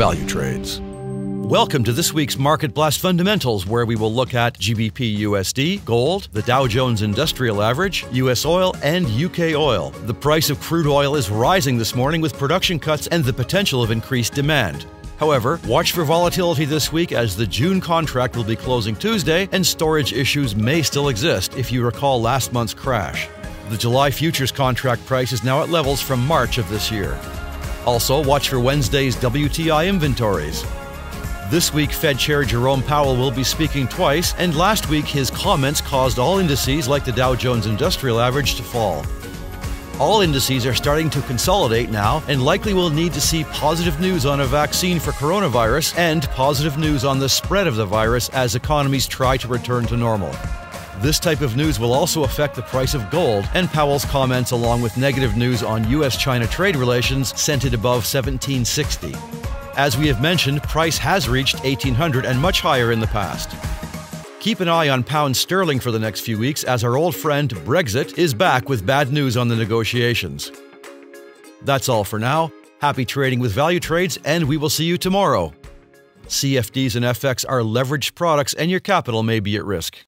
Valutrades. Welcome to this week's Market Blast Fundamentals, where we will look at GBP USD, gold, the Dow Jones Industrial Average, US oil, and UK oil. The price of crude oil is rising this morning with production cuts and the potential of increased demand. However, watch for volatility this week as the June contract will be closing Tuesday and storage issues may still exist if you recall last month's crash. The July futures contract price is now at levels from March of this year. Also, watch for Wednesday's WTI inventories. This week, Fed Chair Jerome Powell will be speaking twice, and last week his comments caused all indices like the Dow Jones Industrial Average to fall. All indices are starting to consolidate now and likely will need to see positive news on a vaccine for coronavirus and positive news on the spread of the virus as economies try to return to normal. This type of news will also affect the price of gold, and Powell's comments, along with negative news on US China trade relations, sent it above 1760. As we have mentioned, price has reached 1800 and much higher in the past. Keep an eye on pound sterling for the next few weeks as our old friend Brexit is back with bad news on the negotiations. That's all for now. Happy trading with Valutrades, and we will see you tomorrow. CFDs and FX are leveraged products, and your capital may be at risk.